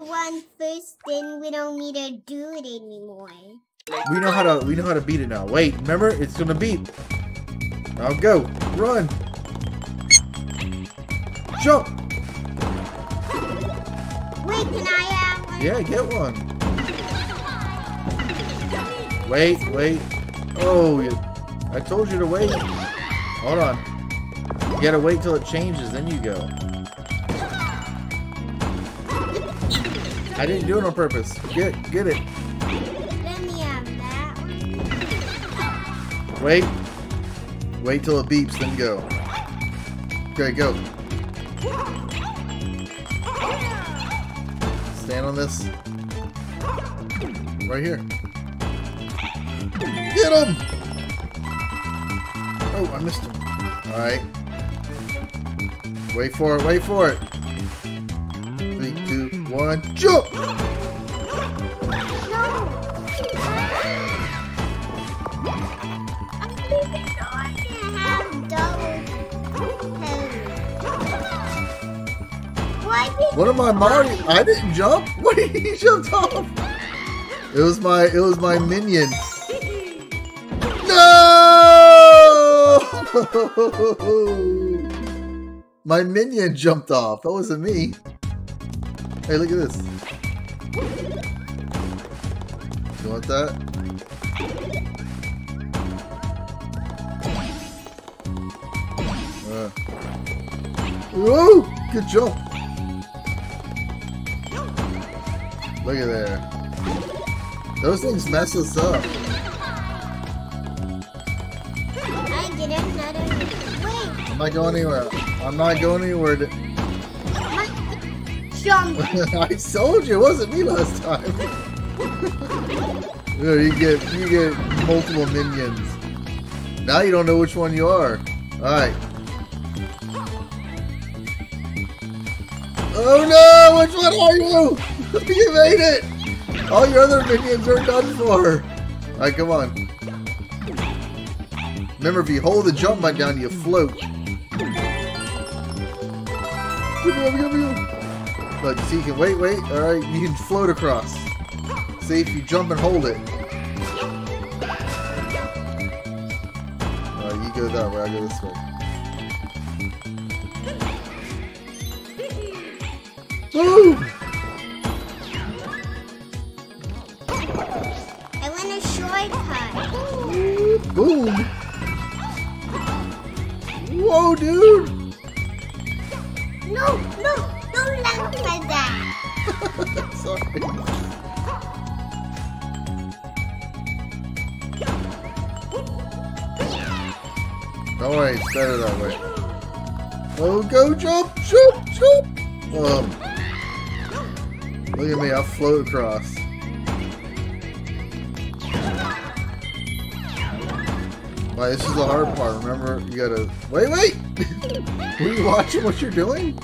one first, then we don't need to do it anymore. We know how to we know how to beat it now. Wait, remember? It's gonna beep. Now go. Run. Jump. Wait, can I uh, have one? Yeah, get one. Wait, wait. Oh, you, I told you to wait. Hold on. You gotta wait till it changes, then you go. I didn't do it on purpose. Get, get it. Let me have that one. Wait. Wait till it beeps, then go. Okay, go. Stand on this. Right here. Get him! Oh, I missed him. Alright. Wait for it, wait for it. One, jump! What am I Mario? I didn't jump. What he jumped off? It was my it was my minion. No! my minion jumped off. That wasn't me. Hey, look at this. You want that? Uh. Whoa! Good job! Look at there. Those things mess us up. I get another. Wait, I'm not going anywhere. I'm not going anywhere. I told you it wasn't me last time. You get you get multiple minions. Now you don't know which one you are. Alright. Oh no! Which one are you? you made it! All your other minions are done for. Alright, come on. Remember, if you hold the jump button down, you float. Look, see, you can wait, wait. Alright, you can float across. See, if you jump and hold it. Alright, you go that way, I go this way. Boom! I want a shortcut. Boom! Whoa, dude! No, no, Sorry. Don't worry, it's better that way. Oh, go jump, jump, jump! Um, look at me, I'll float across. Why, this is the hard part. Remember, you gotta... Wait, wait! Were you watching what you're doing?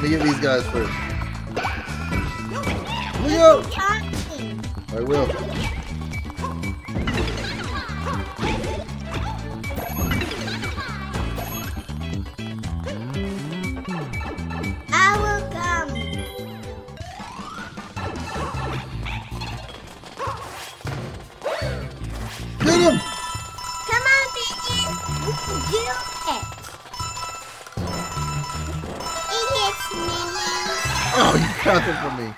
Let me get these guys first. Leo! I will. I will come. Get him! Come on, can do it. Oh, you got it from me.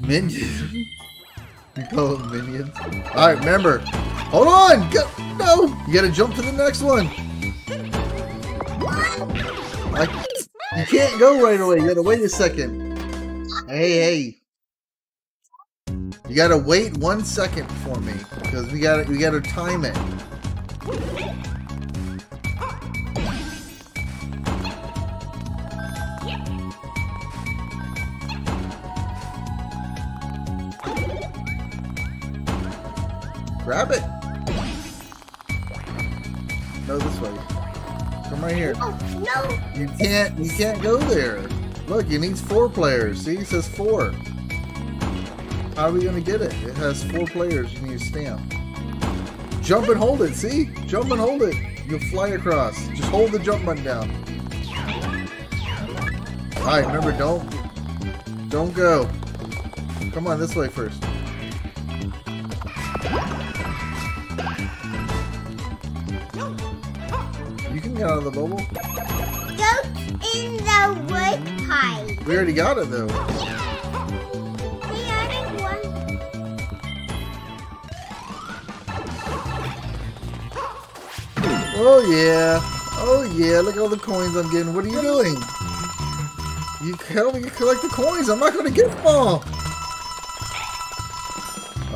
Minions. Minions. you call them minions? Alright, remember. Hold on! Go! No! You gotta jump to the next one. You can't go right away. You gotta wait a second. Hey, hey. You gotta wait one second for me. Because we gotta we gotta time it. Grab it. No, this way. Come right here. Oh, no. You can't you can't go there. Look, it needs four players. See, it says four. How are we gonna get it? It has four players. You need to stamp. Jump and hold it. See? Jump and hold it. You'll fly across. Just hold the jump button down. Alright, remember, don't... Don't go. Come on, this way first. Can get out of the bubble. Goat in the wood pile. We already got it, though. Hey, I think one. Oh, yeah. Oh, yeah. Look at all the coins I'm getting. What are you doing? You help me collect the coins. I'm not going to get them all.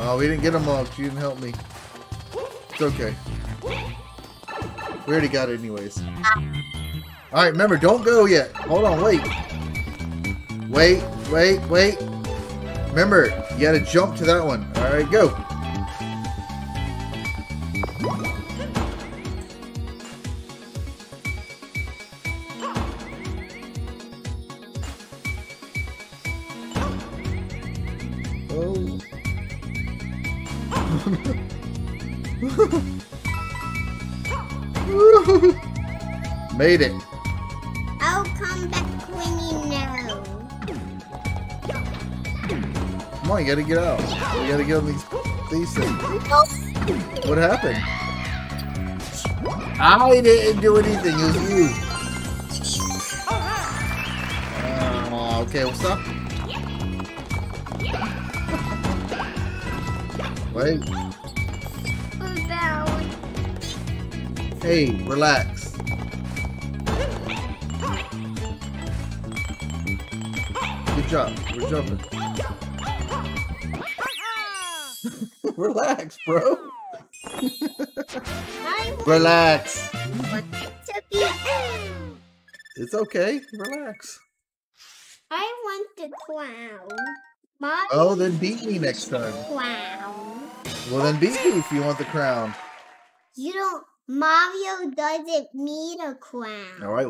Oh, we didn't get them all. You didn't help me. It's okay. We already got it anyways. Alright, remember, don't go yet. Hold on, wait. Wait, wait, wait. Remember, you gotta jump to that one. Alright, go. Oh. Made it. I'll come back when you know. Come on, you gotta get out. You gotta get on these these things. What happened? I didn't do anything. It was you. Uh, okay, what's up? Wait. Hey, relax. Good job. We're jumping. relax, bro. Relax. It's okay. Relax. I want the clown. Mommy Oh, then beat me next time. clown. Well, then beat me if you want the crown. You don't. Mario doesn't need a crown. All right.